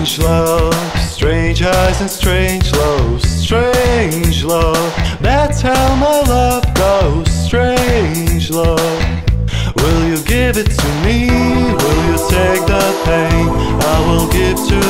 Strange love, strange eyes and strange lows. Strange love, that's how my love goes. Strange love, will you give it to me? Will you take the pain I will give to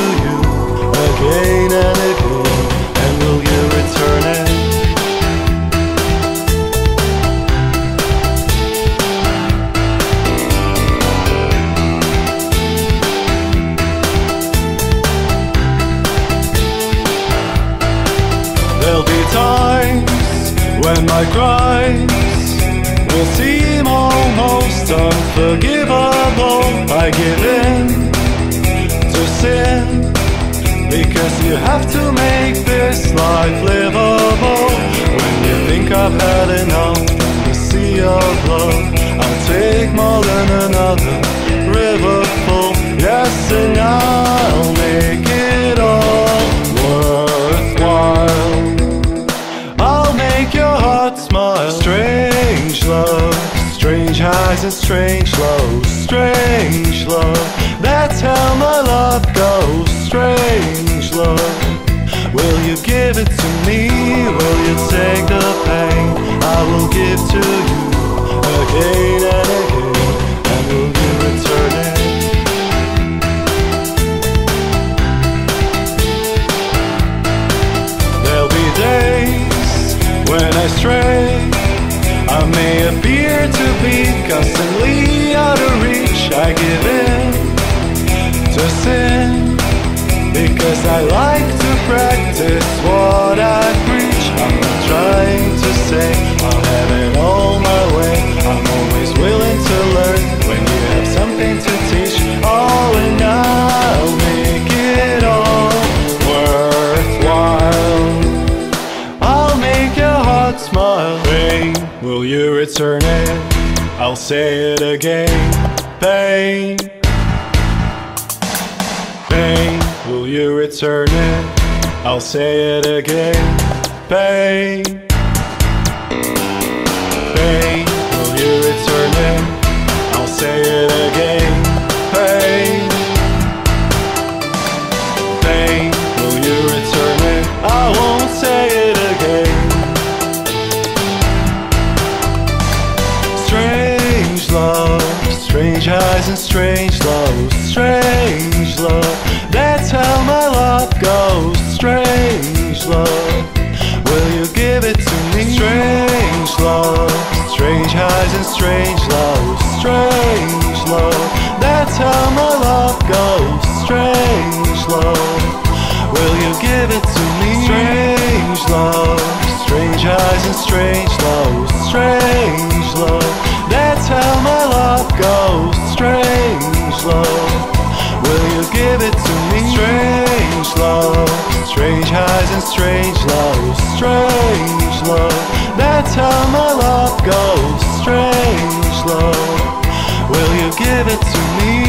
There'll be times when my crimes will seem almost unforgivable. I give in to sin because you have to make this life highs and strange love, Strange love, that's how my love goes. Strange love, will you give it to me? Will you take the pain I will give to you again and again? And will you return it? There'll be days when I stray. I may appear to be constantly out of reach. I give in to sin because I like to practice what will you return it? I'll say it again. Pain. Pain, will you return it? I'll say it again. Pain. Strange highs and strange lows. Strange love, that's how my love goes. Strange love, will you give it to me? Strange love, strange highs and strange lows. Strange love, that's how my love goes. Strange love, will you give it to me? Strange love, strange highs and strange lows. Strange strange lows. Strange love, that's how my love goes. Strange love, will you give it to me?